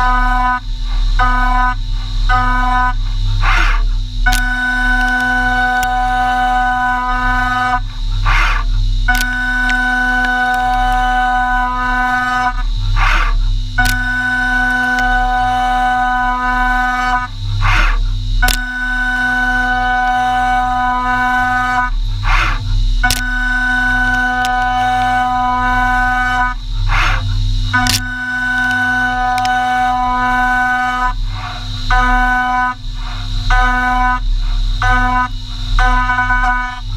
Bye. した